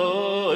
Oh.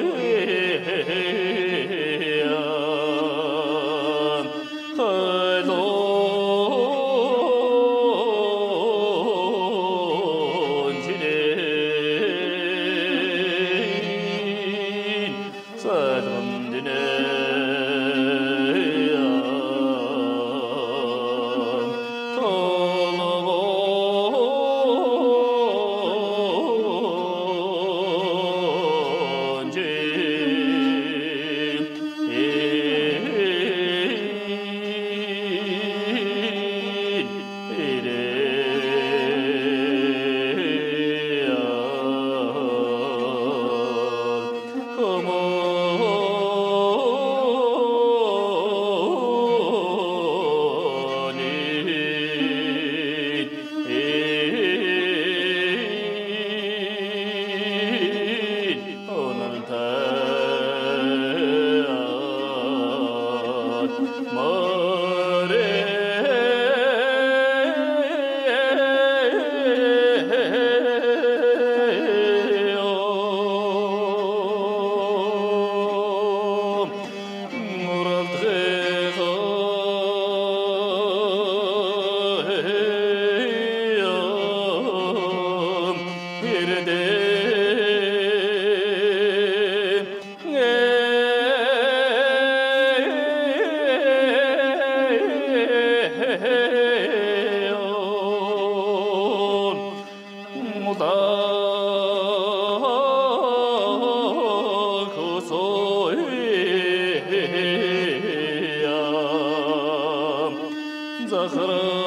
Zahra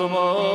Hey